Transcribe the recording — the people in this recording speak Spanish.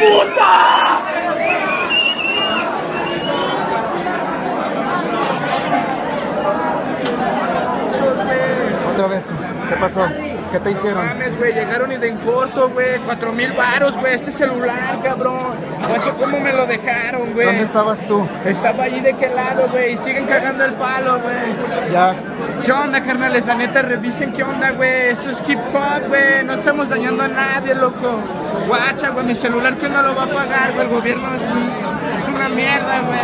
puta! Otra vez, ¿qué pasó? ¿Qué te hicieron? No mames, güey, llegaron y de en corto, güey, cuatro mil varos, güey, este celular, cabrón. Guacho, ¿cómo me lo dejaron, güey? ¿Dónde estabas tú? Estaba allí de qué lado, güey, y siguen cagando el palo, güey. Ya. ¿Qué onda, carnales? La neta, revisen qué onda, güey. Esto es hip hop, güey. No estamos dañando a nadie, loco. Guacha, güey, mi celular, ¿quién no lo va a pagar, güey? El gobierno es, un- es una mierda, güey.